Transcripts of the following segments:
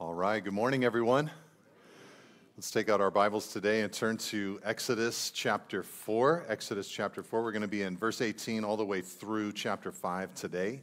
All right, good morning, everyone. Let's take out our Bibles today and turn to Exodus chapter 4. Exodus chapter 4. We're going to be in verse 18 all the way through chapter 5 today.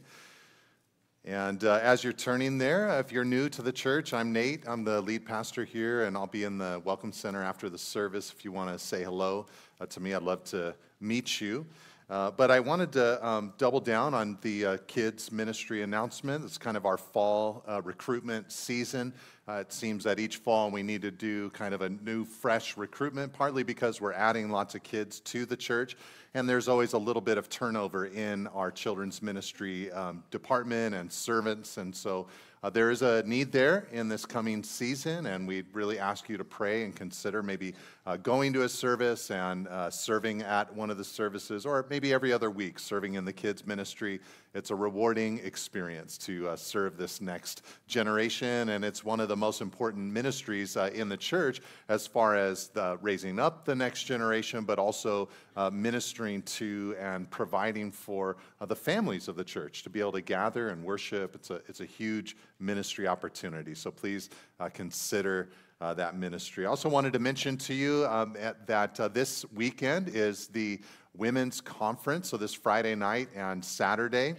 And uh, as you're turning there, if you're new to the church, I'm Nate. I'm the lead pastor here, and I'll be in the Welcome Center after the service. If you want to say hello uh, to me, I'd love to meet you. Uh, but I wanted to um, double down on the uh, kids' ministry announcement. It's kind of our fall uh, recruitment season. Uh, it seems that each fall we need to do kind of a new, fresh recruitment, partly because we're adding lots of kids to the church, and there's always a little bit of turnover in our children's ministry um, department and servants. And so uh, there is a need there in this coming season, and we really ask you to pray and consider maybe uh, going to a service and uh, serving at one of the services, or maybe every other week serving in the kids' ministry. It's a rewarding experience to uh, serve this next generation, and it's one of the most important ministries uh, in the church as far as raising up the next generation, but also uh, ministering to and providing for the families of the church to be able to gather and worship. It's a, it's a huge ministry opportunity. So please uh, consider uh, that ministry. I also wanted to mention to you um, at, that uh, this weekend is the Women's Conference, so this Friday night and Saturday.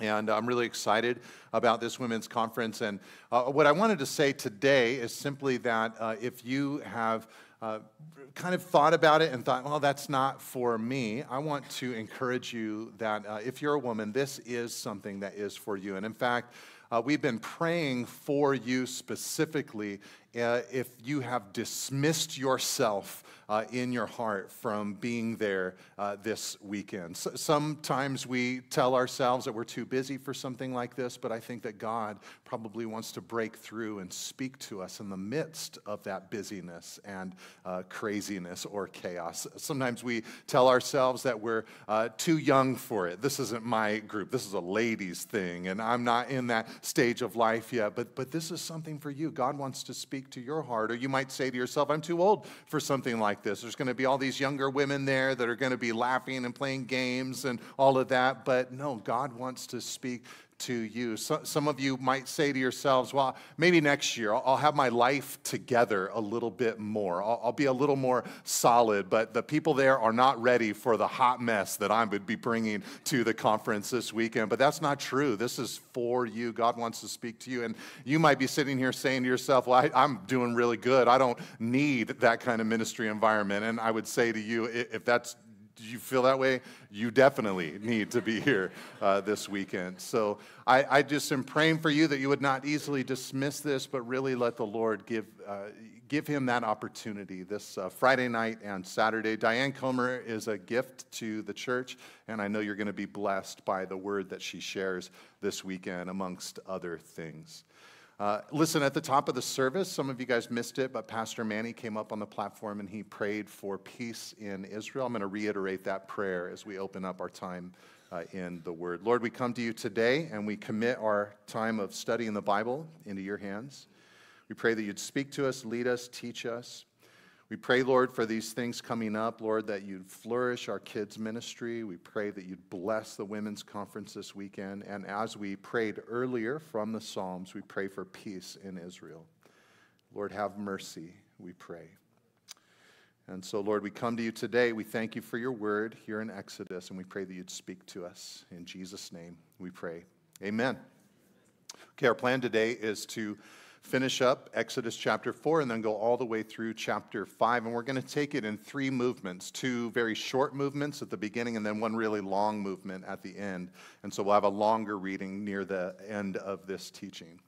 And I'm really excited about this women's conference. And uh, what I wanted to say today is simply that uh, if you have uh, kind of thought about it and thought, well, that's not for me, I want to encourage you that uh, if you're a woman, this is something that is for you. And in fact, uh, we've been praying for you specifically uh, if you have dismissed yourself uh, in your heart from being there uh, this weekend. So, sometimes we tell ourselves that we're too busy for something like this, but I think that God probably wants to break through and speak to us in the midst of that busyness and uh, craziness or chaos. Sometimes we tell ourselves that we're uh, too young for it. This isn't my group, this is a ladies' thing, and I'm not in that stage of life yet, but, but this is something for you. God wants to speak to your heart. Or you might say to yourself, I'm too old for something like this. There's going to be all these younger women there that are going to be laughing and playing games and all of that. But no, God wants to speak to you. So, some of you might say to yourselves, well, maybe next year I'll, I'll have my life together a little bit more. I'll, I'll, be a little more solid, but the people there are not ready for the hot mess that I would be bringing to the conference this weekend. But that's not true. This is for you. God wants to speak to you. And you might be sitting here saying to yourself, well, I, I'm doing really good. I don't need that kind of ministry environment. And I would say to you, if that's you feel that way? You definitely need to be here uh, this weekend. So I, I, just am praying for you that you would not easily dismiss this, but really let the Lord give, uh, give him that opportunity this uh, Friday night and Saturday. Diane Comer is a gift to the church, and I know you're going to be blessed by the word that she shares this weekend, amongst other things. Uh, listen, at the top of the service, some of you guys missed it, but Pastor Manny came up on the platform and he prayed for peace in Israel. I'm going to reiterate that prayer as we open up our time uh, in the Word. Lord, we come to you today and we commit our time of studying the Bible into your hands. We pray that you'd speak to us, lead us, teach us. We pray, Lord, for these things coming up, Lord, that you'd flourish our kids' ministry. We pray that you'd bless the women's conference this weekend. And as we prayed earlier from the Psalms, we pray for peace in Israel. Lord, have mercy, we pray. And so, Lord, we come to you today. We thank you for your word here in Exodus, and we pray that you'd speak to us. In Jesus' name, we pray. Amen. Okay, our plan today is to finish up Exodus chapter 4 and then go all the way through chapter 5. And we're going to take it in three movements two very short movements at the beginning, and then one really long movement at the end. And so we'll have a longer reading near the end of this teaching.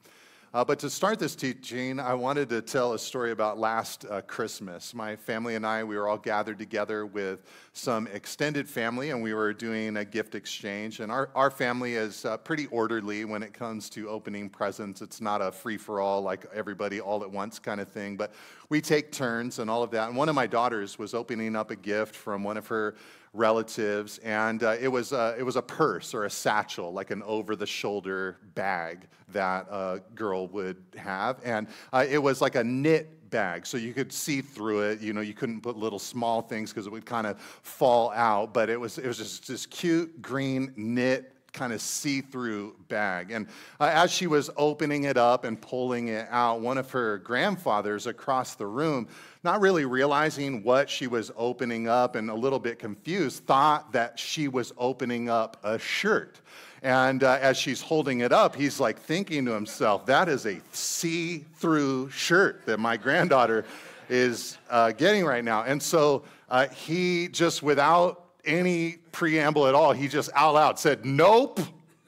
Uh, but to start this teaching, I wanted to tell a story about last uh, Christmas. My family and I, we were all gathered together with some extended family, and we were doing a gift exchange. And our, our family is uh, pretty orderly when it comes to opening presents. It's not a free for all, like everybody all at once kind of thing, but we take turns and all of that. And one of my daughters was opening up a gift from one of her relatives, and uh, it, was, uh, it was a purse or a satchel, like an over the shoulder bag that a girl would have. And uh, it was like a knit bag, so you could see through it. You know, you couldn't put little small things because it would kind of fall out, but it was, it was just this cute green knit kind of see through bag. And uh, as she was opening it up and pulling it out, one of her grandfathers across the room, not really realizing what she was opening up and a little bit confused, thought that she was opening up a shirt. And uh, as she's holding it up, he's like thinking to himself, that is a see through shirt that my granddaughter is uh, getting right now. And so uh, he just, without any preamble at all. He just out loud said, Nope.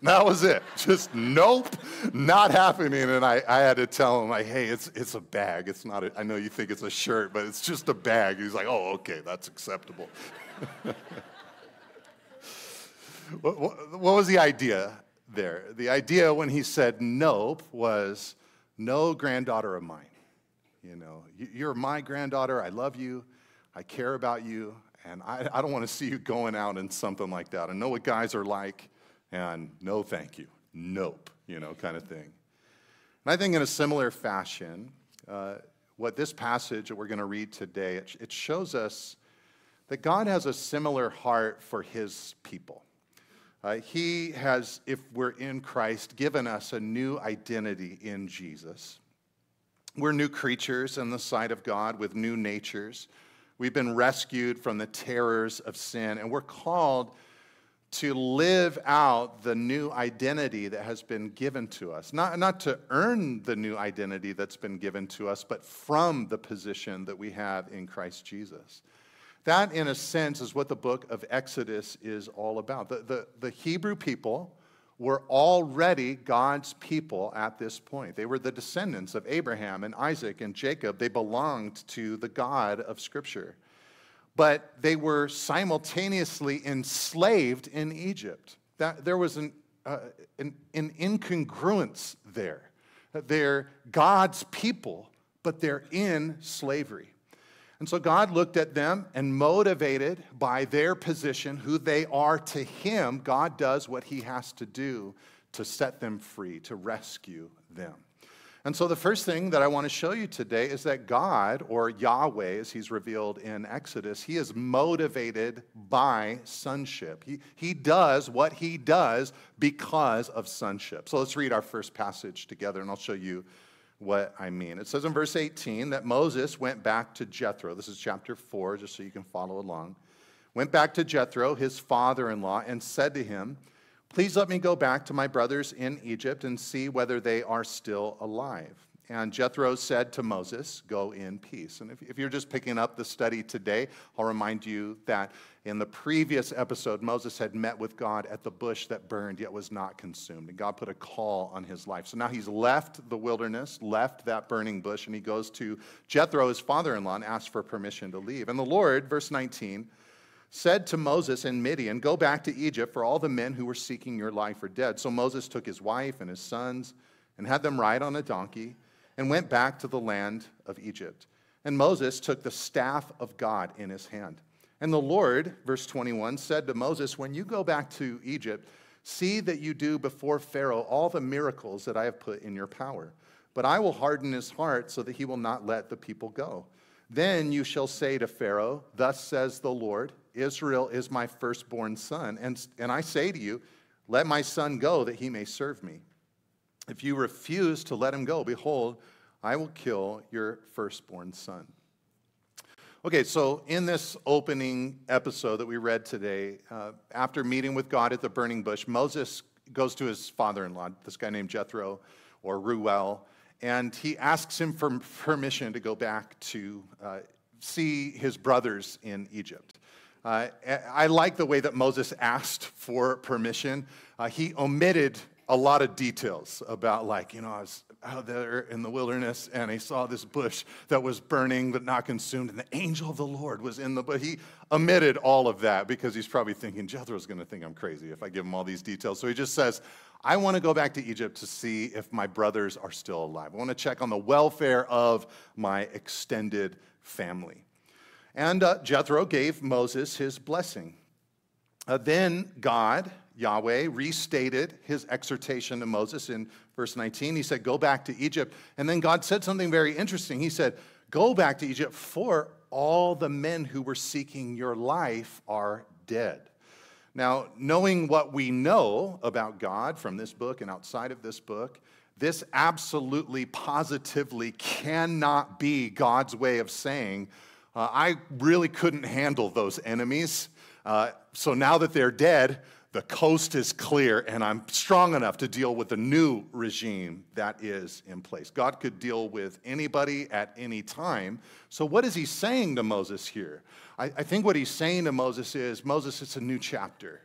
That was it. Just nope, not happening. And I, I had to tell him, like, hey, it's, it's a bag. It's not, a, I know you think it's a shirt, but it's just a bag. He's like, oh, okay, that's acceptable. what, what, what was the idea there? The idea when he said nope was no granddaughter of mine. You know, you're my granddaughter. I love you. I care about you. And I, I don't want to see you going out in something like that. I know what guys are like, and no thank you, nope, you know, kind of thing. And I think in a similar fashion, uh, what this passage that we're going to read today, it, it shows us that God has a similar heart for his people. Uh, he has, if we're in Christ, given us a new identity in Jesus. We're new creatures in the sight of God with new natures. We've been rescued from the terrors of sin, and we're called to live out the new identity that has been given to us. Not, not to earn the new identity that's been given to us, but from the position that we have in Christ Jesus. That, in a sense, is what the book of Exodus is all about. The, the, the Hebrew people were already God's people at this point. They were the descendants of Abraham and Isaac and Jacob. They belonged to the God of Scripture. But they were simultaneously enslaved in Egypt. That, there was an, uh, an, an incongruence there. They're God's people, but they're in slavery. And so God looked at them and motivated by their position, who they are to Him, God does what He has to do to set them free, to rescue them. And so the first thing that I want to show you today is that God, or Yahweh, as He's revealed in Exodus, He is motivated by sonship. He, he does what He does because of sonship. So let's read our first passage together, and I'll show you what I mean. It says in verse 18 that Moses went back to Jethro. This is chapter 4, just so you can follow along. Went back to Jethro, his father in law, and said to him, Please let me go back to my brothers in Egypt and see whether they are still alive. And Jethro said to Moses, Go in peace. And if, if, you're just picking up the study today, I'll remind you that in the previous episode, Moses had met with God at the bush that burned yet was not consumed. And God put a call on his life. So now he's left the wilderness, left that burning bush, and he goes to Jethro, his father in law, and asks for permission to leave. And the Lord, verse 19, said to Moses in Midian, Go back to Egypt, for all the men who were seeking your life are dead. So Moses took his wife and his sons and had them ride on a donkey and went back to the land of Egypt. And Moses took the staff of God in his hand. And the Lord, verse 21, said to Moses, When you go back to Egypt, see that you do before Pharaoh all the miracles that I have put in your power. But I will harden his heart so that he will not let the people go. Then you shall say to Pharaoh, Thus says the Lord, Israel is my firstborn son. And, and I say to you, Let my son go that he may serve me. If you refuse to let him go, behold, I will kill your firstborn son. Okay, so in this opening episode that we read today, uh, after meeting with God at the burning bush, Moses goes to his father in law, this guy named Jethro or Reuel, and he asks him for permission to go back to uh, see his brothers in Egypt. Uh, I like the way that Moses asked for permission. Uh, he omitted a lot of details about like, you know, I was out there in the wilderness and he saw this bush that was burning but not consumed, and the angel of the Lord was in the bush. He omitted all of that because he's probably thinking Jethro's going to think I'm crazy if I give him all these details. So he just says, I want to go back to Egypt to see if my brothers are still alive. I want to check on the welfare of my extended family. And uh, Jethro gave Moses his blessing. Uh, then God, Yahweh restated his exhortation to Moses in verse 19. He said, Go back to Egypt. And then God said something very interesting. He said, Go back to Egypt, for all the men who were seeking your life are dead. Now, knowing what we know about God from this book and outside of this book, this absolutely, positively cannot be God's way of saying, uh, I really couldn't handle those enemies. Uh, so now that they're dead, the coast is clear and I'm strong enough to deal with the new regime that is in place. God could deal with anybody at any time. So, what is he saying to Moses here? I, I think what he's saying to Moses is Moses, it's a new chapter.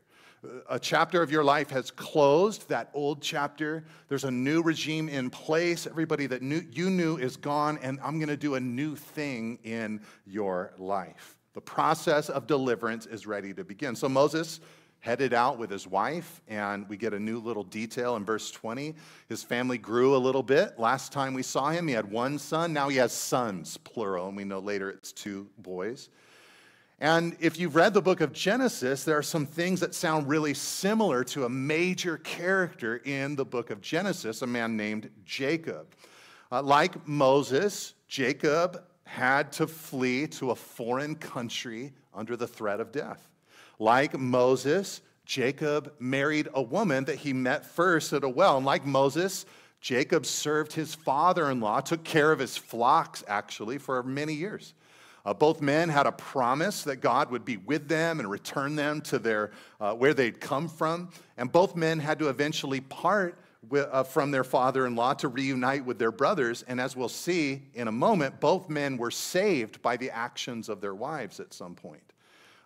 A chapter of your life has closed, that old chapter. There's a new regime in place. Everybody that knew, you knew is gone, and I'm going to do a new thing in your life. The process of deliverance is ready to begin. So Moses headed out with his wife, and we get a new little detail in verse 20. His family grew a little bit. Last time we saw him, he had one son. Now he has sons, plural, and we know later it's two boys. And if you've read the book of Genesis, there are some things that sound really similar to a major character in the book of Genesis, a man named Jacob. Uh, like Moses, Jacob had to flee to a foreign country under the threat of death. Like Moses, Jacob married a woman that he met first at a well. And like Moses, Jacob served his father in law, took care of his flocks actually for many years. Uh, both men had a promise that God would be with them and return them to their, uh, where they'd come from. And both men had to eventually part with, uh, from their father in law to reunite with their brothers. And as we'll see in a moment, both men were saved by the actions of their wives at some point.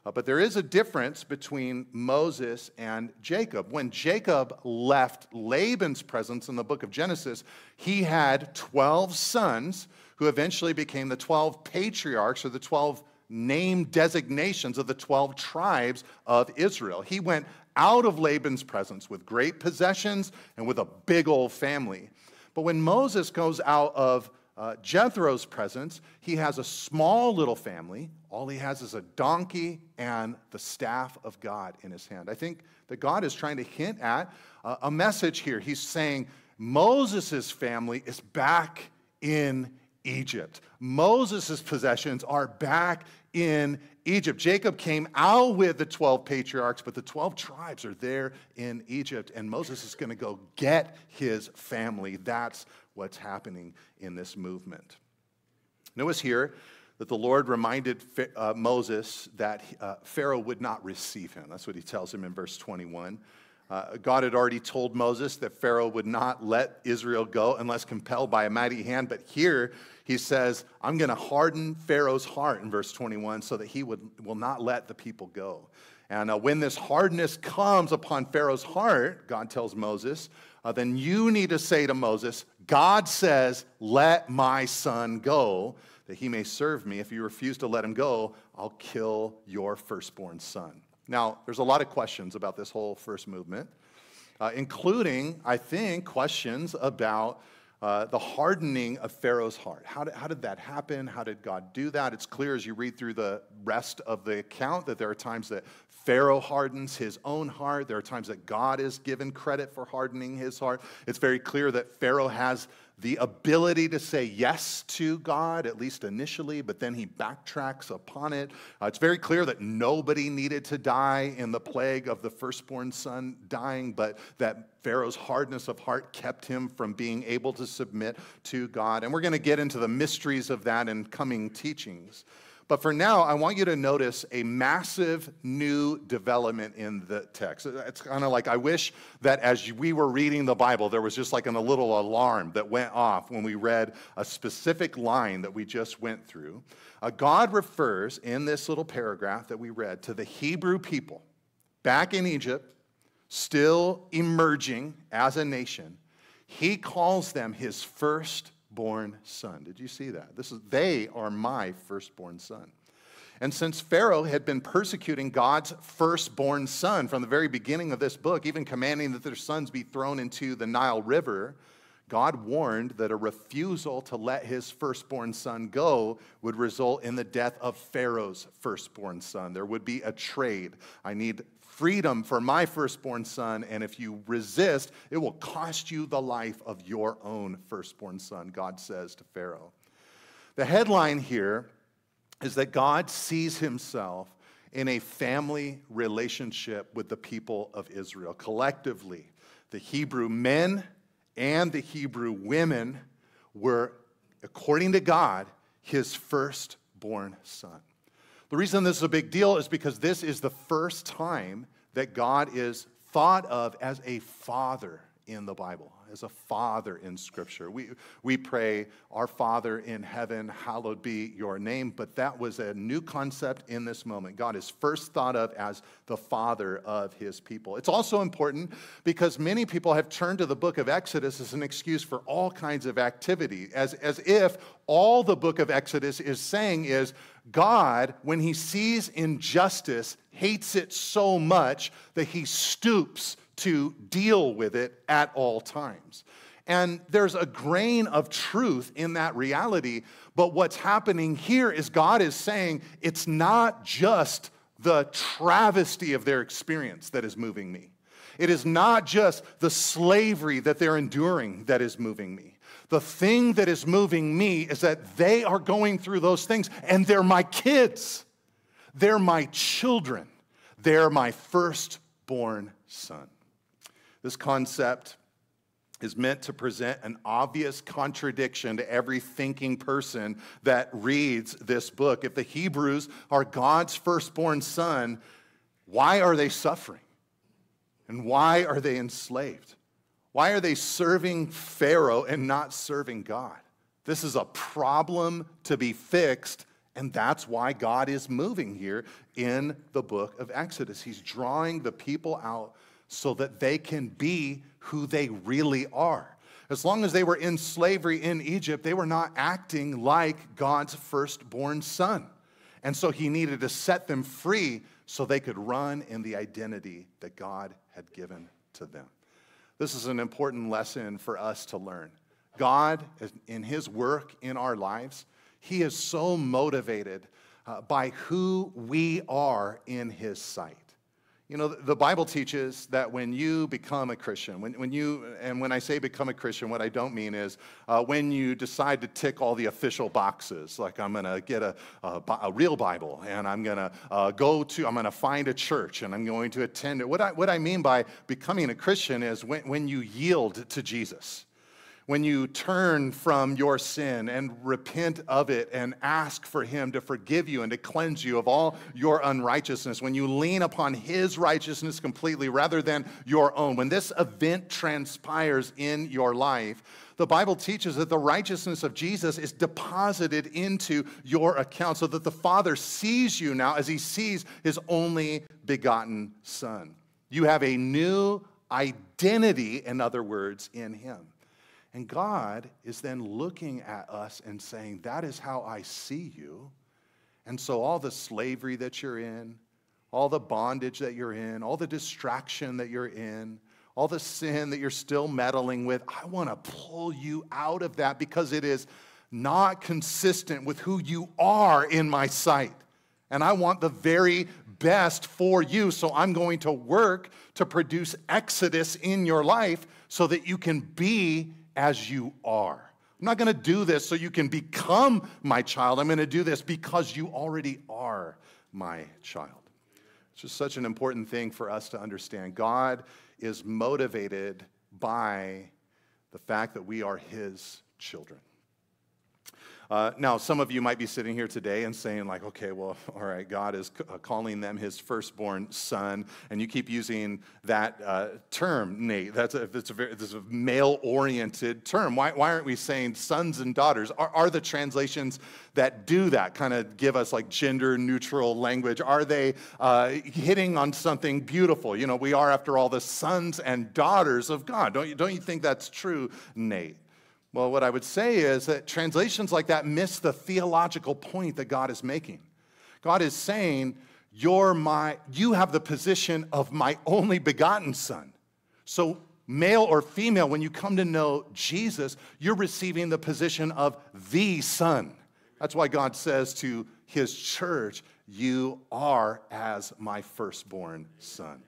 Uh, but there is a difference between Moses and Jacob. When Jacob left Laban's presence in the book of Genesis, he had 12 sons who eventually became the 12 patriarchs or the 12 name designations of the 12 tribes of Israel. He went out of Laban's presence with great possessions and with a big old family. But when Moses goes out of uh, Jethro's presence, he has a small little family. All he has is a donkey and the staff of God in his hand. I think that God is trying to hint at uh, a message here. He's saying Moses' family is back in Egypt. Moses' possessions are back in Egypt. Jacob came out with the 12 patriarchs, but the 12 tribes are there in Egypt, and Moses is going to go get his family. That's what's happening in this movement. Notice here that the Lord reminded uh, Moses that uh, Pharaoh would not receive him. That's what he tells him in verse 21. Uh, God had already told Moses that Pharaoh would not let Israel go unless compelled by a mighty hand. But here he says, I'm going to harden Pharaoh's heart in verse 21 so that he would, will not let the people go. And uh, when this hardness comes upon Pharaoh's heart, God tells Moses, uh, then you need to say to Moses, God says, Let my son go, that he may serve me. If you refuse to let him go, I'll kill your firstborn son. Now, there's a lot of questions about this whole first movement, uh, including, I think, questions about uh, the hardening of Pharaoh's heart. How did, how did that happen? How did God do that? It's clear as you read through the rest of the account that there are times that Pharaoh hardens his own heart. There are times that God is given credit for hardening his heart. It's very clear that Pharaoh has the ability to say yes to God, at least initially, but then he backtracks upon it. Uh, it's very clear that nobody needed to die in the plague of the firstborn son dying, but that Pharaoh's hardness of heart kept him from being able to submit to God. And we're going to get into the mysteries of that in coming teachings. But for now, I want you to notice a massive new development in the text. It's kind of like I wish that as we were reading the Bible, there was just like an, a little alarm that went off when we read a specific line that we just went through. Uh, God refers in this little paragraph that we read to the Hebrew people back in Egypt, still emerging as a nation. He calls them his first firstborn son. Did you see that? This is, they are my firstborn son. And since Pharaoh had been persecuting God's firstborn son from the very beginning of this book, even commanding that their sons be thrown into the Nile River, God warned that a refusal to let his firstborn son go would result in the death of Pharaoh's firstborn son. There would be a trade. I need freedom for my firstborn son, and if you resist, it will cost you the life of your own firstborn son, God says to Pharaoh. The headline here is that God sees himself in a family relationship with the people of Israel. Collectively, the Hebrew men and the Hebrew women were, according to God, his firstborn son. The reason this is a big deal is because this is the first time that God is thought of as a father in the Bible, as a father in Scripture. We, we pray, Our Father in heaven, hallowed be your name, but that was a new concept in this moment. God is first thought of as the father of his people. It's also important because many people have turned to the book of Exodus as an excuse for all kinds of activity, as, as if all the book of Exodus is saying is God, when he sees injustice, hates it so much that he stoops to deal with it at all times. And there's a grain of truth in that reality. But what's happening here is God is saying it's not just the travesty of their experience that is moving me. It is not just the slavery that they're enduring that is moving me. The thing that is moving me is that they are going through those things and they're my kids. They're my children. They're my firstborn son. This concept is meant to present an obvious contradiction to every thinking person that reads this book. If the Hebrews are God's firstborn son, why are they suffering? And why are they enslaved? Why are they serving Pharaoh and not serving God? This is a problem to be fixed, and that's why God is moving here in the book of Exodus. He's drawing the people out so that they can be who they really are. As long as they were in slavery in Egypt, they were not acting like God's firstborn son. And so he needed to set them free so they could run in the identity that God had given to them. This is an important lesson for us to learn. God, in his work in our lives, he is so motivated uh, by who we are in his sight. You know, the Bible teaches that when you become a Christian, when, when you, and when I say become a Christian, what I don't mean is uh, when you decide to tick all the official boxes, like I'm going to get a, a, a, real Bible and I'm going to uh, go to, I'm going to find a church and I'm going to attend it. What I, what I mean by becoming a Christian is when, when you yield to Jesus when you turn from your sin and repent of it and ask for Him to forgive you and to cleanse you of all your unrighteousness, when you lean upon His righteousness completely rather than your own, when this event transpires in your life, the Bible teaches that the righteousness of Jesus is deposited into your account so that the Father sees you now as He sees His only begotten Son. You have a new identity, in other words, in Him. And God is then looking at us and saying, That is how I see you. And so, all the slavery that you're in, all the bondage that you're in, all the distraction that you're in, all the sin that you're still meddling with, I want to pull you out of that because it is not consistent with who you are in my sight. And I want the very best for you. So I'm going to work to produce exodus in your life so that you can be as you are. I'm not going to do this so you can become my child. I'm going to do this because you already are my child. It's just such an important thing for us to understand. God is motivated by the fact that we are his children. Uh, now, some of you might be sitting here today and saying, like, okay, well, all right, God is c- uh, calling them his firstborn son, and you keep using that uh, term, Nate. That's a, that's a, very, a male oriented term. Why, why aren't we saying sons and daughters? Are, are the translations that do that kind of give us like gender neutral language? Are they uh, hitting on something beautiful? You know, we are, after all, the sons and daughters of God. Don't you, don't you think that's true, Nate? Well, what I would say is that translations like that miss the theological point that God is making. God is saying, You're my, you have the position of my only begotten son. So, male or female, when you come to know Jesus, you're receiving the position of the son. That's why God says to his church, You are as my firstborn son.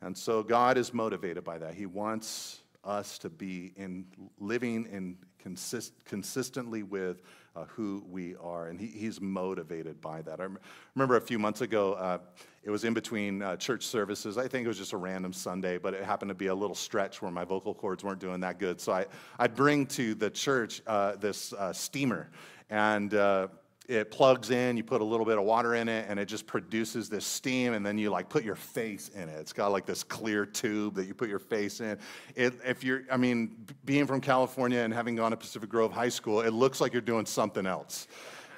And so God is motivated by that. He wants us to be in living in consist, consistently with uh, who we are. And he, he's motivated by that. I remember a few months ago, uh, it was in between uh, church services. I think it was just a random Sunday, but it happened to be a little stretch where my vocal cords weren't doing that good. So I, I'd bring to the church uh, this uh, steamer. And uh, it plugs in, you put a little bit of water in it, and it just produces this steam, and then you like put your face in it. It's got like this clear tube that you put your face in. It, if you're, I mean, being from California and having gone to Pacific Grove High School, it looks like you're doing something else.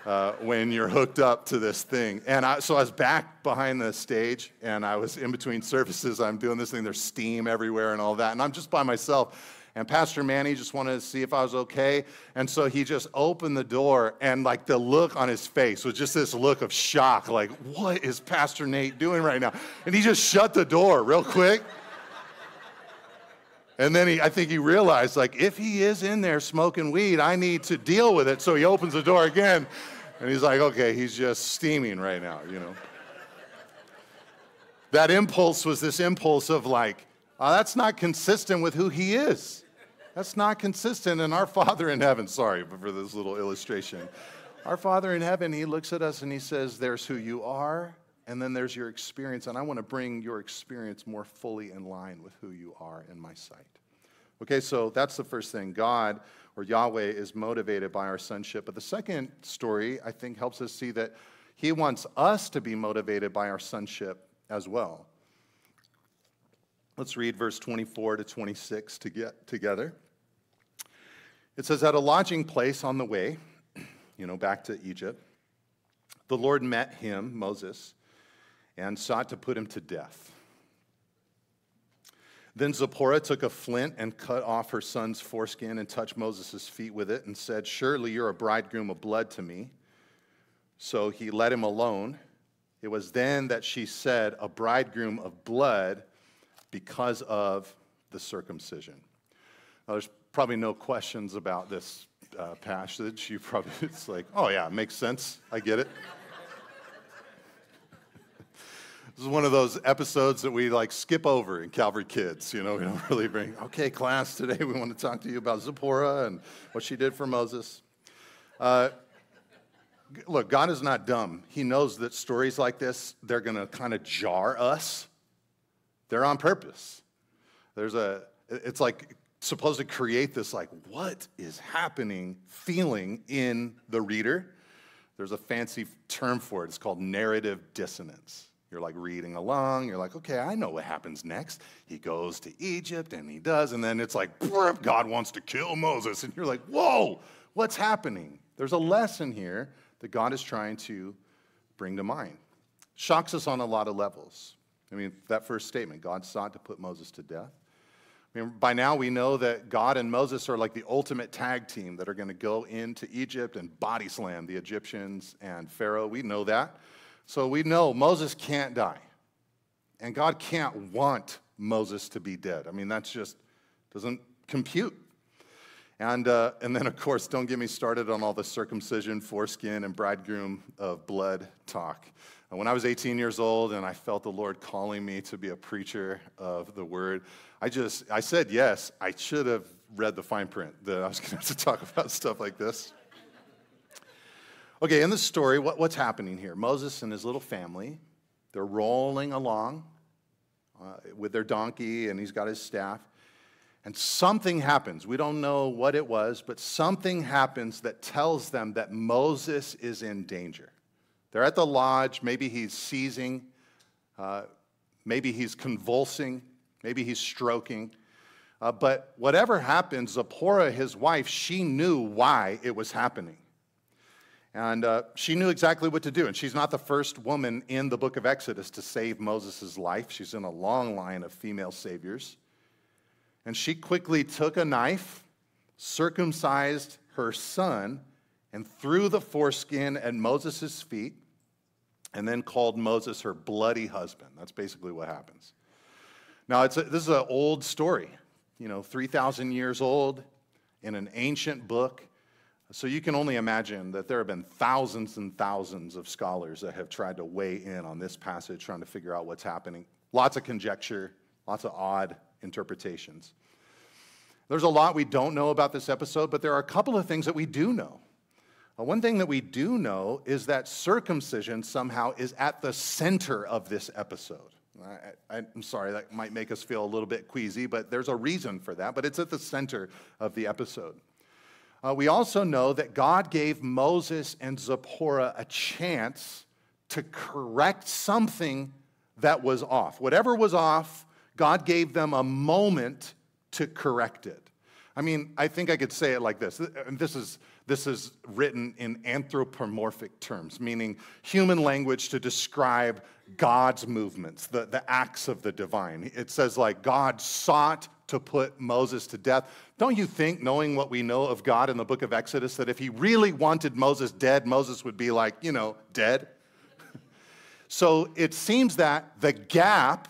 Uh, when you're hooked up to this thing. And I, so I was back behind the stage and I was in between services. I'm doing this thing, there's steam everywhere and all that. And I'm just by myself. And Pastor Manny just wanted to see if I was okay. And so he just opened the door, and like the look on his face was just this look of shock like, what is Pastor Nate doing right now? And he just shut the door real quick. And then he, I think he realized, like, if he is in there smoking weed, I need to deal with it. So he opens the door again, and he's like, okay, he's just steaming right now, you know. That impulse was this impulse of, like, oh, that's not consistent with who he is. That's not consistent. And our Father in heaven, sorry for this little illustration. Our Father in heaven, He looks at us and He says, There's who you are, and then there's your experience. And I want to bring your experience more fully in line with who you are in my sight. Okay, so that's the first thing. God or Yahweh is motivated by our sonship. But the second story, I think, helps us see that He wants us to be motivated by our sonship as well. Let's read verse 24 to 26 to get together. It says, At a lodging place on the way, you know, back to Egypt, the Lord met him, Moses, and sought to put him to death. Then Zipporah took a flint and cut off her son's foreskin and touched Moses' feet with it and said, Surely you're a bridegroom of blood to me. So he let him alone. It was then that she said, A bridegroom of blood because of the circumcision. Now, there's probably no questions about this uh, passage. You probably, it's like, oh yeah, makes sense. I get it. this is one of those episodes that we like skip over in Calvary Kids. You know, we don't really bring, okay, class, today we want to talk to you about Zipporah and what she did for Moses. Uh, look, God is not dumb. He knows that stories like this, they're going to kind of jar us. They're on purpose. There's a, it's like supposed to create this like what is happening feeling in the reader. There's a fancy term for it. It's called narrative dissonance. You're like reading along. You're like okay i know what happens next. He goes to egypt and he does and then it's like god wants to kill moses. And you're like whoa what's happening? There's a lesson here that god is trying to bring to mind. Shocks us on a lot of levels i mean that first statement god sought to put moses to death I mean, by now we know that God and Moses are like the ultimate tag team that are going to go into Egypt and body slam the Egyptians and Pharaoh. We know that. So we know Moses can't die. And God can't want Moses to be dead. I mean, that's just doesn't compute. And, uh, and then, of course, don't get me started on all the circumcision, foreskin, and bridegroom of blood talk. When I was 18 years old and I felt the Lord calling me to be a preacher of the word, I just, I said yes. I should have read the fine print that I was going to have to talk about stuff like this. Okay, in the story, what, what's happening here? Moses and his little family, they're rolling along uh, with their donkey, and he's got his staff. And something happens. We don't know what it was, but something happens that tells them that Moses is in danger. They're at the lodge. Maybe he's seizing. Uh, maybe he's convulsing. Maybe he's stroking. Uh, but whatever happens, Zipporah, his wife, she knew why it was happening. And uh, she knew exactly what to do. And she's not the first woman in the book of Exodus to save Moses' life. She's in a long line of female saviors. And she quickly took a knife, circumcised her son, and threw the foreskin at Moses' feet, and then called Moses her bloody husband. That's basically what happens. Now, it's a, this is an old story, you know, 3,000 years old in an ancient book. So you can only imagine that there have been thousands and thousands of scholars that have tried to weigh in on this passage, trying to figure out what's happening. Lots of conjecture, lots of odd interpretations. There's a lot we don't know about this episode, but there are a couple of things that we do know. Uh, one thing that we do know is that circumcision somehow is at the center of this episode. I, am sorry, that might make us feel a little bit queasy, but there's a reason for that, but it's at the center of the episode. Uh, we also know that God gave Moses and Zipporah a chance to correct something that was off. Whatever was off, God gave them a moment to correct it. I mean, I think I could say it like this. This is, this is written in anthropomorphic terms, meaning human language to describe God's movements, the, the acts of the divine. It says, like, God sought to put Moses to death. Don't you think, knowing what we know of God in the book of Exodus, that if he really wanted Moses dead, Moses would be like, you know, dead? so it seems that the gap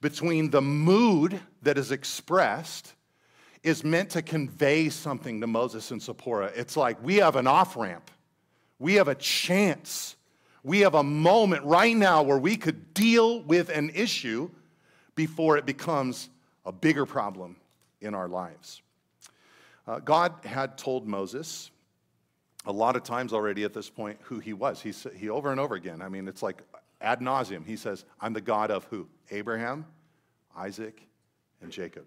between the mood that is expressed is meant to convey something to Moses and Zipporah. It's like we have an off ramp, we have a chance, we have a moment right now where we could deal with an issue before it becomes a bigger problem in our lives. Uh, God had told Moses a lot of times already at this point who he was. He, he over and over again. I mean, it's like ad nauseum. He says, I'm the God of who? Abraham, Isaac, and Jacob.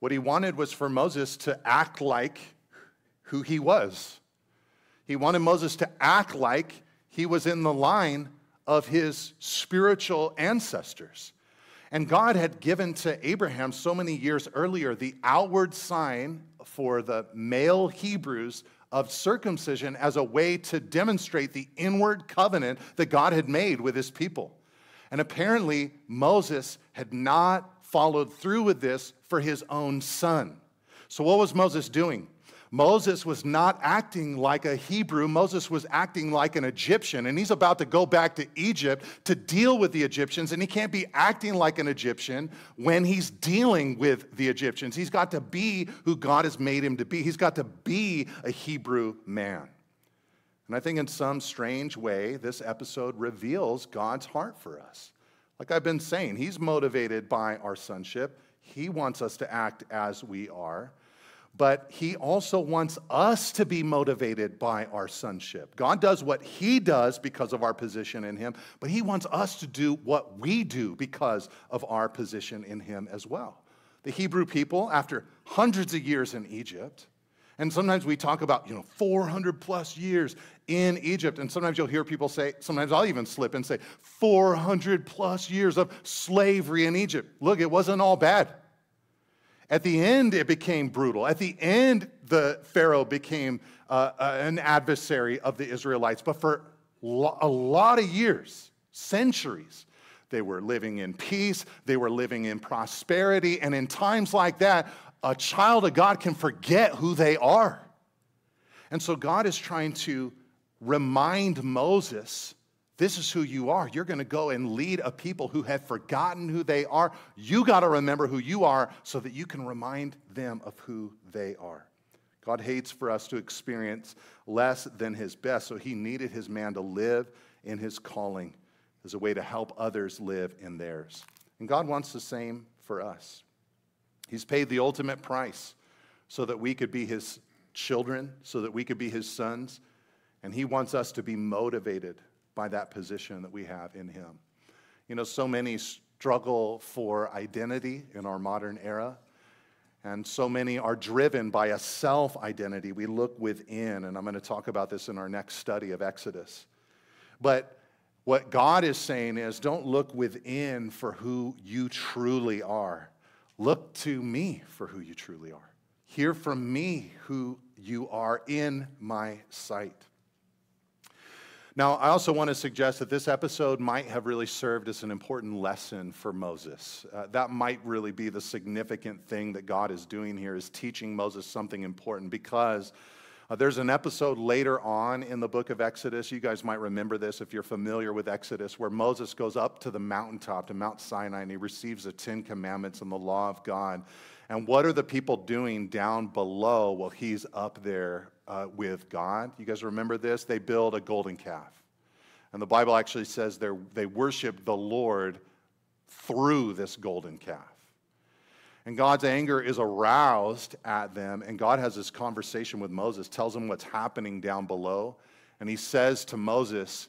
What he wanted was for Moses to act like who he was. He wanted Moses to act like he was in the line of his spiritual ancestors. And God had given to Abraham so many years earlier the outward sign for the male Hebrews of circumcision as a way to demonstrate the inward covenant that God had made with his people. And apparently, Moses had not followed through with this for his own son. So, what was Moses doing? Moses was not acting like a Hebrew. Moses was acting like an Egyptian. And he's about to go back to Egypt to deal with the Egyptians. And he can't be acting like an Egyptian when he's dealing with the Egyptians. He's got to be who God has made him to be. He's got to be a Hebrew man. And I think in some strange way, this episode reveals God's heart for us. Like I've been saying, he's motivated by our sonship. He wants us to act as we are, but he also wants us to be motivated by our sonship. God does what he does because of our position in him, but he wants us to do what we do because of our position in him as well. The Hebrew people, after hundreds of years in Egypt, and sometimes we talk about, you know, 400 plus years in Egypt. And sometimes you'll hear people say, sometimes I'll even slip and say, 400 plus years of slavery in Egypt. Look, it wasn't all bad. At the end, it became brutal. At the end, the Pharaoh became uh, uh, an adversary of the Israelites. But for lo- a lot of years, centuries, they were living in peace, they were living in prosperity. And in times like that, a child of God can forget who they are. And so God is trying to remind Moses this is who you are. You're going to go and lead a people who have forgotten who they are. You got to remember who you are so that you can remind them of who they are. God hates for us to experience less than his best, so he needed his man to live in his calling as a way to help others live in theirs. And God wants the same for us. He's paid the ultimate price so that we could be his children, so that we could be his sons, and he wants us to be motivated by that position that we have in him. You know, so many struggle for identity in our modern era. And so many are driven by a self identity. We look within, and I'm going to talk about this in our next study of Exodus. But what God is saying is don't look within for who you truly are. Look to me for who you truly are. Hear from me who you are in my sight. Now, I also want to suggest that this episode might have really served as an important lesson for Moses. Uh, that might really be the significant thing that God is doing here, is teaching Moses something important because uh, there's an episode later on in the book of Exodus. You guys might remember this if you're familiar with Exodus, where Moses goes up to the mountaintop, to Mount Sinai, and he receives the Ten Commandments and the law of God. And what are the people doing down below while he's up there uh, with God? You guys remember this? They build a golden calf. And the Bible actually says they worship the Lord through this golden calf. And God's anger is aroused at them. And God has this conversation with Moses, tells him what's happening down below. And he says to Moses,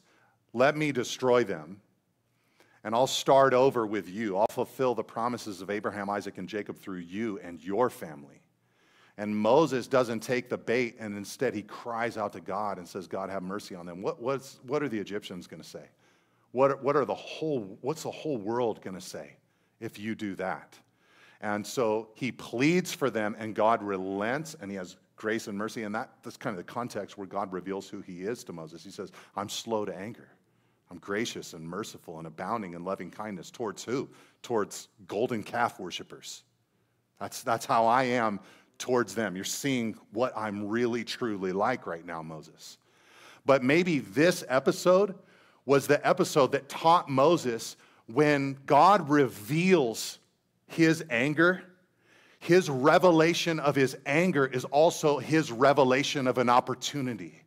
Let me destroy them, and I'll start over with you. I'll fulfill the promises of Abraham, Isaac, and Jacob through you and your family. And Moses doesn't take the bait, and instead he cries out to God and says, God, have mercy on them. What, what's, what are the Egyptians going to say? What, what are the whole, what's the whole world going to say if you do that? And so he pleads for them, and God relents, and he has grace and mercy. And that, that's kind of the context where God reveals who he is to Moses. He says, I'm slow to anger. I'm gracious and merciful and abounding in loving kindness towards who? Towards golden calf worshippers. That's, that's how I am towards them. You're seeing what I'm really, truly like right now, Moses. But maybe this episode was the episode that taught Moses when God reveals his anger, his revelation of his anger is also his revelation of an opportunity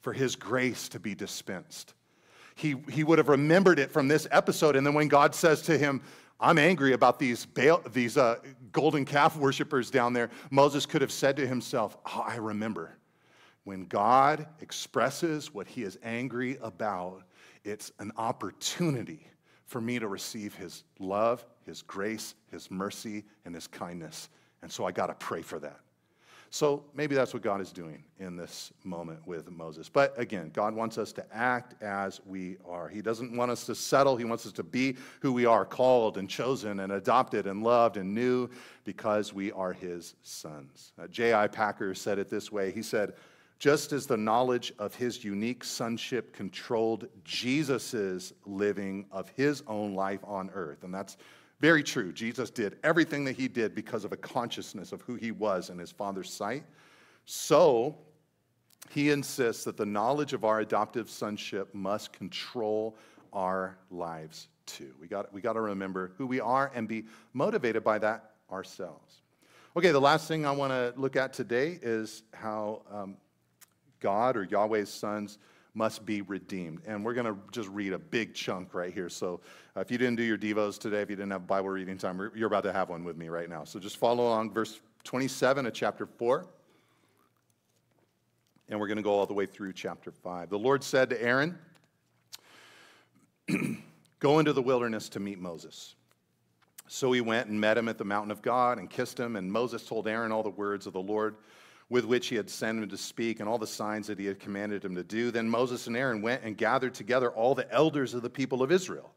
for his grace to be dispensed. He, he would have remembered it from this episode. And then when God says to him, I'm angry about these, Baal, these uh, golden calf worshippers down there, Moses could have said to himself, oh, I remember. When God expresses what he is angry about, it's an opportunity for me to receive his love, his grace, his mercy, and his kindness. And so I got to pray for that. So maybe that's what God is doing in this moment with Moses. But again, God wants us to act as we are. He doesn't want us to settle. He wants us to be who we are, called and chosen and adopted and loved and new because we are his sons. Uh, J.I. Packer said it this way. He said, just as the knowledge of his unique sonship controlled Jesus' living of his own life on earth. And that's very true. Jesus did everything that he did because of a consciousness of who he was in his Father's sight. So, he insists that the knowledge of our adoptive sonship must control our lives too. We got, we got to remember who we are and be motivated by that ourselves. Okay, the last thing I want to look at today is how um, God or Yahweh's sons must be redeemed. And we're going to just read a big chunk right here. So uh, if you didn't do your Devos today, if you didn't have Bible reading time, you're about to have one with me right now. So just follow along, verse 27 of chapter 4. And we're going to go all the way through chapter 5. The Lord said to Aaron, Go into the wilderness to meet Moses. So he went and met him at the mountain of God and kissed him. And Moses told Aaron all the words of the Lord with which he had sent him to speak and all the signs that he had commanded him to do. Then Moses and Aaron went and gathered together all the elders of the people of Israel.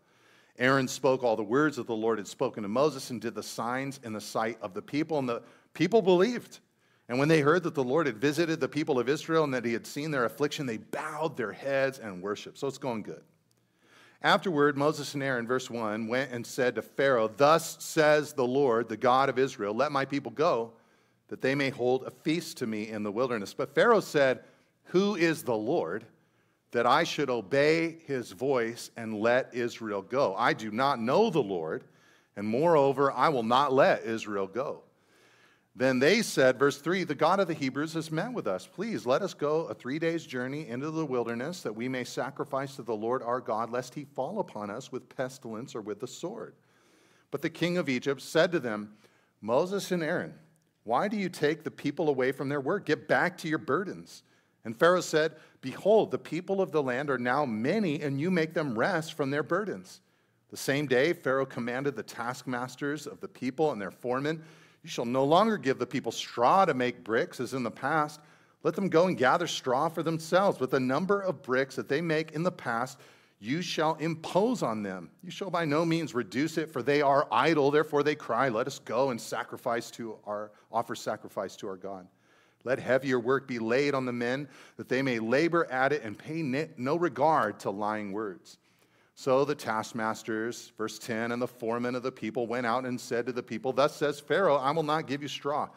Aaron spoke all the words that the Lord had spoken to Moses and did the signs in the sight of the people, and the people believed. And when they heard that the Lord had visited the people of Israel and that he had seen their affliction, they bowed their heads and worshiped. So it's going good. Afterward, Moses and Aaron, verse 1, went and said to Pharaoh, Thus says the Lord, the God of Israel, let my people go that they may hold a feast to me in the wilderness. But Pharaoh said, Who is the Lord that I should obey his voice and let Israel go? I do not know the Lord, and moreover, I will not let Israel go. Then they said, verse 3 The God of the Hebrews has met with us. Please let us go a three days' journey into the wilderness that we may sacrifice to the Lord our God, lest he fall upon us with pestilence or with the sword. But the king of Egypt said to them, Moses and Aaron, why do you take the people away from their work? Get back to your burdens. And Pharaoh said, Behold, the people of the land are now many, and you make them rest from their burdens. The same day, Pharaoh commanded the taskmasters of the people and their foremen, You shall no longer give the people straw to make bricks as in the past. Let them go and gather straw for themselves with the number of bricks that they make in the past you shall impose on them. You shall by no means reduce it, for they are idle. Therefore they cry, Let us go and sacrifice to our offer sacrifice to our God. Let heavier work be laid on the men, that they may labor at it and pay no regard to lying words. So the taskmasters, verse 10, and the foremen of the people went out and said to the people, Thus says Pharaoh, I will not give you straw.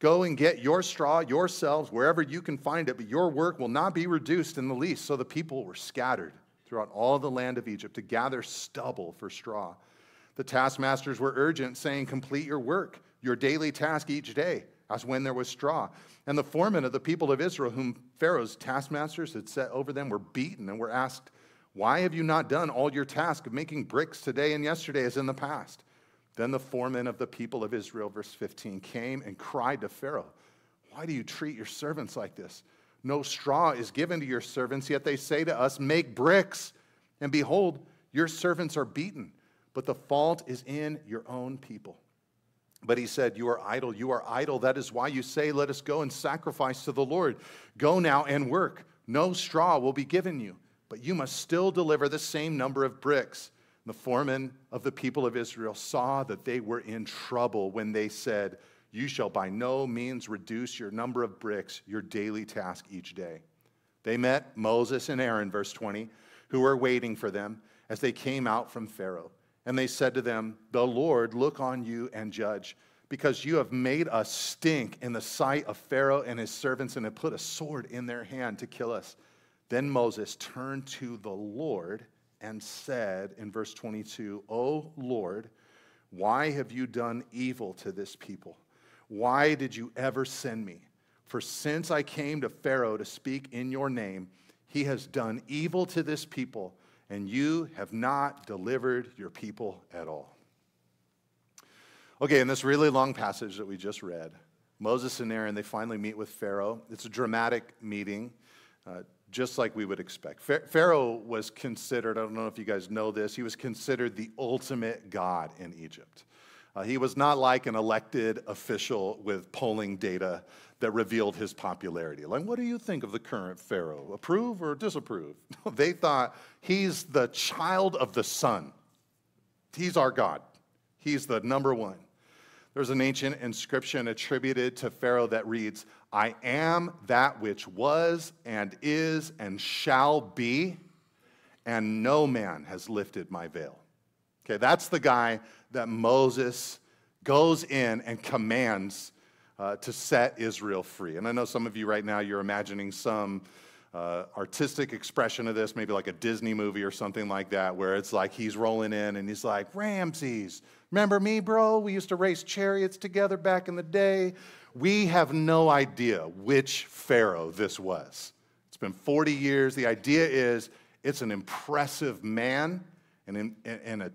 Go and get your straw yourselves wherever you can find it, but your work will not be reduced in the least. So the people were scattered throughout all the land of Egypt to gather stubble for straw. The taskmasters were urgent, saying, Complete your work, your daily task each day, as when there was straw. And the foremen of the people of Israel, whom Pharaoh's taskmasters had set over them, were beaten and were asked, Why have you not done all your task of making bricks today and yesterday as in the past? Then the foremen of the people of Israel, verse 15, came and cried to Pharaoh, Why do you treat your servants like this? No straw is given to your servants, yet they say to us, Make bricks. And behold, your servants are beaten, but the fault is in your own people. But he said, You are idle, you are idle. That is why you say, Let us go and sacrifice to the Lord. Go now and work. No straw will be given you, but you must still deliver the same number of bricks. The foreman of the people of Israel saw that they were in trouble when they said, You shall by no means reduce your number of bricks, your daily task each day. They met Moses and Aaron, verse 20, who were waiting for them as they came out from Pharaoh. And they said to them, The Lord look on you and judge, because you have made us stink in the sight of Pharaoh and his servants and have put a sword in their hand to kill us. Then Moses turned to the Lord and said in verse 22, O Lord, why have you done evil to this people? Why did you ever send me? For since I came to Pharaoh to speak in your name, he has done evil to this people, and you have not delivered your people at all. Okay, in this really long passage that we just read, Moses and Aaron, they finally meet with Pharaoh. It's a dramatic meeting. Uh, just like we would expect. Pharaoh was considered, I don't know if you guys know this, he was considered the ultimate god in Egypt. Uh, he was not like an elected official with polling data that revealed his popularity. Like, what do you think of the current Pharaoh? Approve or disapprove? they thought he's the child of the sun. He's our God. He's the number one. There's an ancient inscription attributed to Pharaoh that reads, I am that which was and is and shall be, and no man has lifted my veil. Okay, that's the guy that Moses goes in and commands uh, to set Israel free. And I know some of you right now, you're imagining some uh, artistic expression of this, maybe like a Disney movie or something like that, where it's like he's rolling in and he's like, Ramses, remember me, bro? We used to race chariots together back in the day. We have no idea which Pharaoh this was. It's been 40 years. The idea is it's an impressive man and, in, a,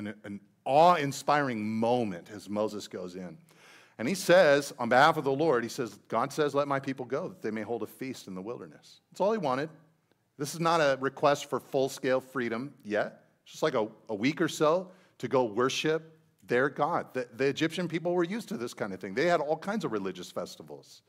in a, a, a, an awe inspiring moment as Moses goes in. And he says, on behalf of the Lord, he says, God says, let my people go, that they may hold a feast in the wilderness. That's all he wanted. This is not a request for full scale freedom yet. It's just like a, a week or so to go worship their God. The, the, Egyptian people were used to this kind of thing, they had all kinds of religious festivals.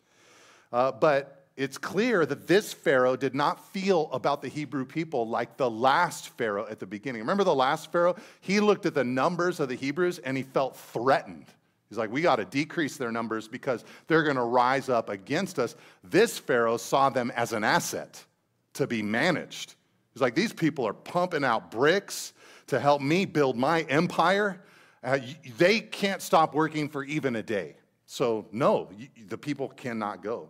Uh, but it's clear that this Pharaoh did not feel about the Hebrew people like the last Pharaoh at the beginning. Remember the last Pharaoh? He looked at the numbers of the Hebrews and he felt threatened. He's like, we got to decrease their numbers because they're going to rise up against us. This Pharaoh saw them as an asset to be managed. He's like, these people are pumping out bricks to help me build my empire. Uh, they can't stop working for even a day. So, no, the people cannot go.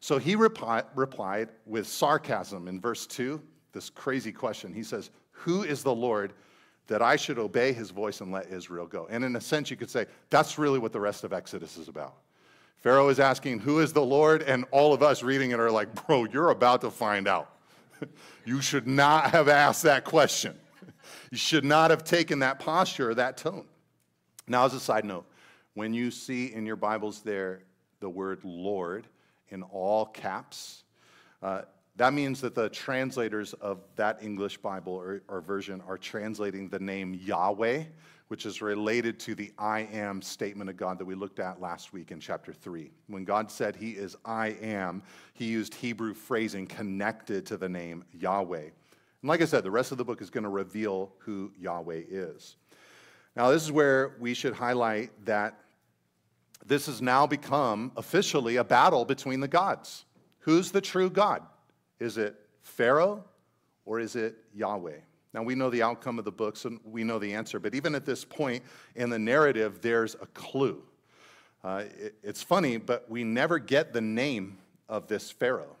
So he repli- replied with sarcasm in verse 2, this crazy question. He says, Who is the Lord that I should obey his voice and let Israel go. And in a sense, you could say that's really what the rest of Exodus is about. Pharaoh is asking, Who is the Lord? And all of us reading it are like, Bro, you're about to find out. you should not have asked that question. you should not have taken that posture or that tone. Now, as a side note, when you see in your Bibles there the word Lord in all caps, uh, that means that the translators of that English Bible or, or, version are translating the name Yahweh, which is related to the I am statement of God that we looked at last week in chapter 3. When God said he is I am, he used Hebrew phrasing connected to the name Yahweh. And like I said, the rest of the book is going to reveal who Yahweh is. Now, this is where we should highlight that this has now become officially a battle between the gods. Who's the true God? Is it Pharaoh or is it Yahweh? Now, we know the outcome of the books and we know the answer, but even at this point in the narrative, there's a clue. Uh, it, it's funny, but we never get the name of this Pharaoh.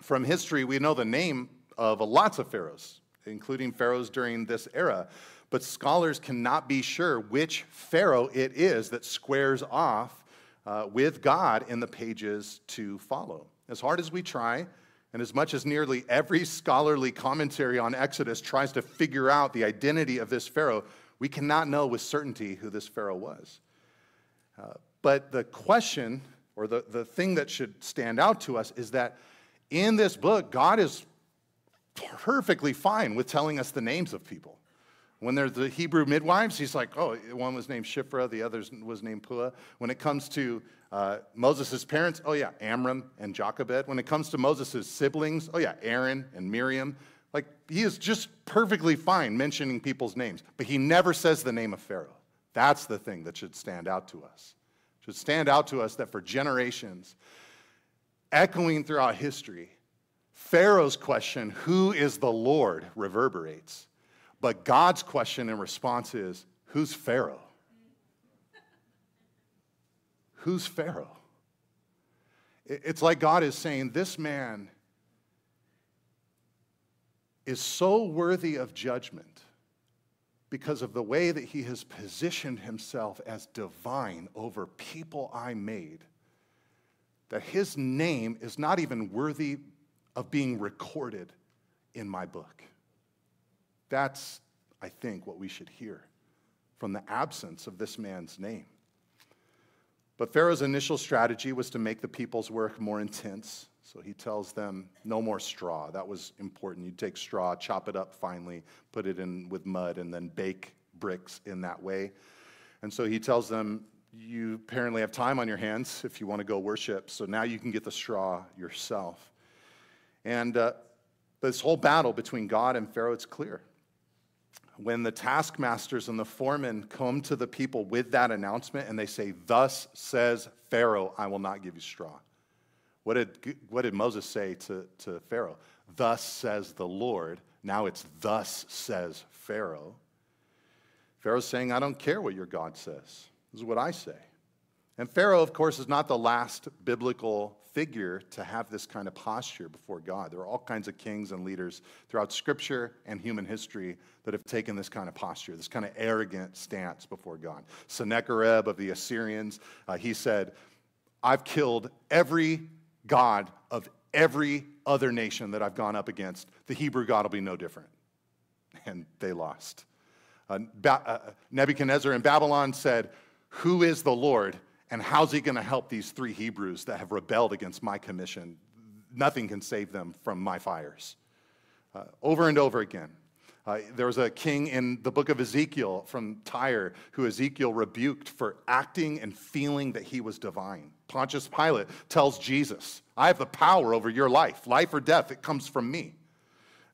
From history, we know the name of lots of pharaohs, including pharaohs during this era, but scholars cannot be sure which Pharaoh it is that squares off uh, with God in the pages to follow. As hard as we try, and as much as nearly every scholarly commentary on Exodus tries to figure out the identity of this Pharaoh, We cannot know with certainty who this Pharaoh was. Uh, but the question, or the, the thing that should stand out to us, is that in this book, God is perfectly fine with telling us the names of people. When they're the Hebrew midwives, he's like, oh, one was named Shiphrah, the other was named Puah. When it comes to uh, Moses' parents, oh yeah, Amram and Jochebed. When it comes to Moses' siblings, oh yeah, Aaron and Miriam. Like, he is just perfectly fine mentioning people's names, but he never says the name of Pharaoh. That's the thing that should stand out to us. It should stand out to us that for generations, echoing throughout history, Pharaoh's question, who is the Lord, reverberates. But God's question and response is, who's Pharaoh? who's Pharaoh? It's like God is saying, this man is so worthy of judgment because of the way that he has positioned himself as divine over people I made, that his name is not even worthy of being recorded in my book. That's, I think, what we should hear from the absence of this man's name. But Pharaoh's initial strategy was to make the people's work more intense. So he tells them, no more straw. That was important. You take straw, chop it up finely, put it in with mud, and then bake bricks in that way. And so he tells them, you apparently have time on your hands if you want to go worship. So now you can get the straw yourself. And uh, this whole battle between God and Pharaoh, it's clear. When the taskmasters and the foremen come to the people with that announcement and they say, Thus says Pharaoh, I will not give you straw. What did, what did Moses say to, to Pharaoh? Thus says the Lord. Now it's thus says Pharaoh. Pharaoh's saying, I don't care what your God says. This is what I say. And Pharaoh, of course, is not the last biblical figure to have this kind of posture before God. There are all kinds of kings and leaders throughout Scripture and human history that have taken this kind of posture, this kind of arrogant stance before God. Sennacherib of the Assyrians, uh, he said, I've killed every God of every other nation that I've gone up against. The Hebrew God will be no different. And they lost. Uh, ba- uh, Nebuchadnezzar in Babylon said, Who is the Lord? And how's he going to help these three Hebrews that have rebelled against my commission? Nothing can save them from my fires. Uh, over and over again. Uh, there was a king in the book of Ezekiel from Tyre who Ezekiel rebuked for acting and feeling that he was divine. Pontius Pilate tells Jesus, I have the power over your life. Life or death, it comes from me.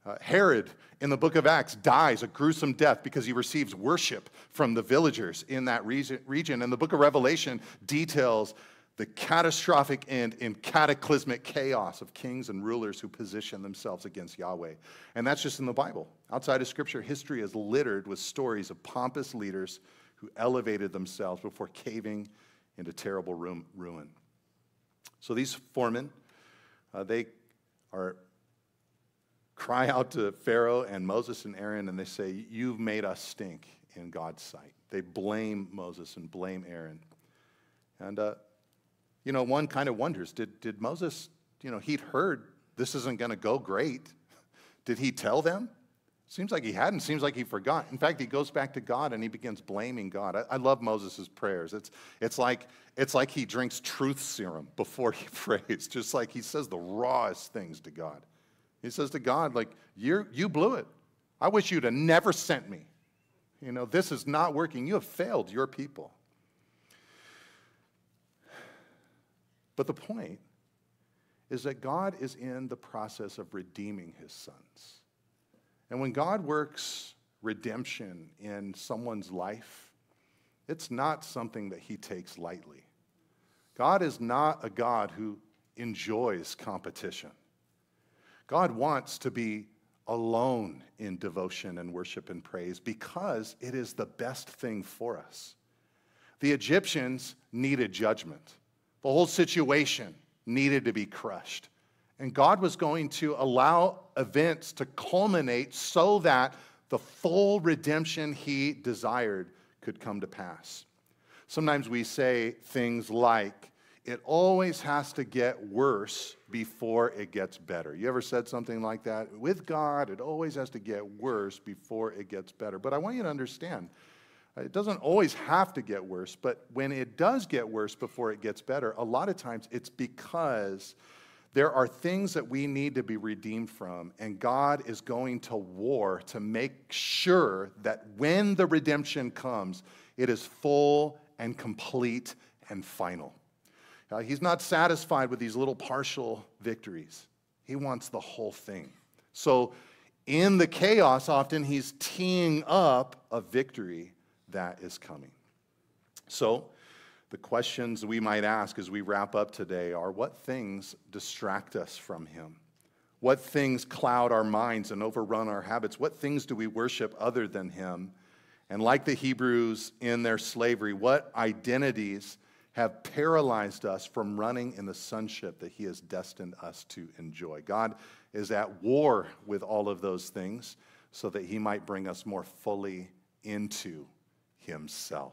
Uh, Herod in the book of Acts dies a gruesome death because he receives worship from the villagers in that region. And the book of Revelation details the catastrophic end in cataclysmic chaos of kings and rulers who position themselves against Yahweh. And that's just in the Bible. Outside of Scripture, history is littered with stories of pompous leaders who elevated themselves before caving into terrible ruin. So these foremen, uh, they are cry out to Pharaoh and Moses and Aaron, and they say, You've made us stink in God's sight. They blame Moses and blame Aaron. And, uh, you know, one kind of wonders did, did Moses, you know, he'd heard this isn't going to go great. Did he tell them? Seems like he hadn't. Seems like he forgot. In fact, he goes back to God and he begins blaming God. I, I love Moses' prayers. It's, it's, like, it's like he drinks truth serum before he prays, just like he says the rawest things to God. He says to God, like, you you blew it. I wish you'd have never sent me. You know, this is not working. You have failed your people. But the point is that God is in the process of redeeming his sons. And when God works redemption in someone's life, it's not something that he takes lightly. God is not a God who enjoys competition. God wants to be alone in devotion and worship and praise because it is the best thing for us. The Egyptians needed judgment, the whole situation needed to be crushed. And God was going to allow events to culminate so that the full redemption he desired could come to pass. Sometimes we say things like, it always has to get worse before it gets better. You ever said something like that? With God, it always has to get worse before it gets better. But I want you to understand uh, It doesn't always have to get worse, but when it does get worse before it gets better, a lot of times it's because there are things that we need to be redeemed from, and God is going to war to make sure that when the redemption comes, it is full and complete and final. Uh, he's not satisfied with these little partial victories, he wants the whole thing. So, in the chaos, often he's teeing up a victory that is coming. So, the questions we might ask as we wrap up today are what things distract us from Him? What things cloud our minds and overrun our habits? What things do we worship other than Him? And like the Hebrews in their slavery, what identities have paralyzed us from running in the sonship that He has destined us to enjoy? God is at war with all of those things so that He might bring us more fully into himself.